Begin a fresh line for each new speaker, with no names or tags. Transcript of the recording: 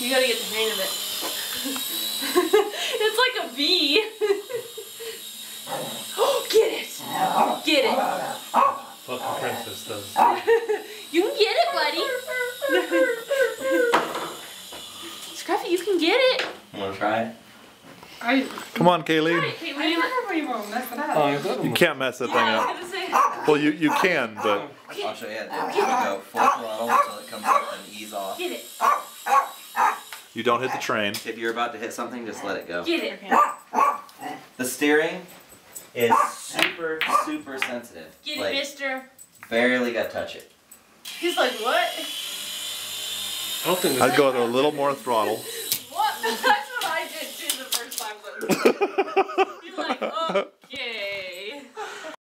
You gotta get the hang of it. it's like a V. oh, get it! Get it!
Fucking princess does.
You can get it, buddy. Scruffy, you can get it.
You wanna try it?
I,
Come on, Kaylee.
Kaylee,
I never we won't mess it up.
Oh,
You can't mess that thing up.
was gonna say. Ah!
Well, you, you can, but
I'll show you. There you go. Full throttle until it comes up and ease off.
Get it. Ah!
You don't hit the train.
If you're about to hit something, just let it go.
Get it.
The steering is super, super sensitive.
Get
like,
it, mister.
barely got to touch it.
He's like, what?
I don't think
I'd go with a little more throttle.
What? That's what I did too the first time. He's like, okay.